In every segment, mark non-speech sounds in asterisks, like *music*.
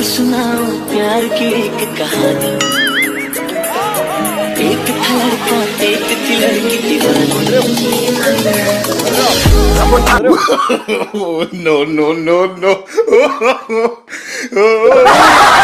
लो सुनाओ प्यार की एक कहानी। एक था लड़का एक लड़की दीवानी। No no no no, *laughs*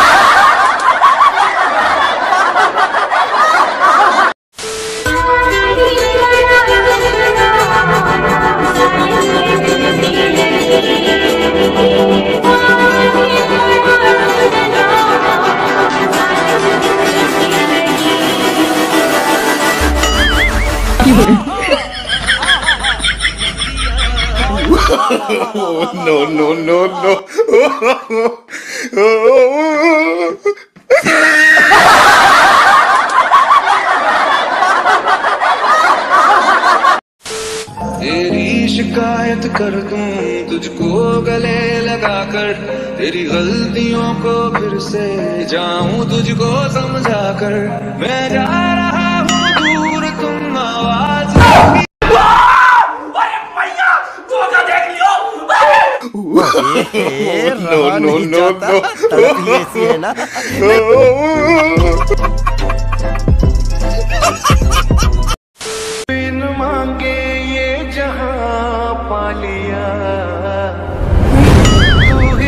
no. no, no, no. तेरी शिकायत कर दूँ तुझको गले लगा कर तेरी गलतियों को फिर से जाऊँ तुझको समझा कर मैं जा no, no. है ना बिन मांगे ये जहाँ पा लिया तू ही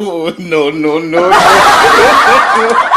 oh, no, no, no, no.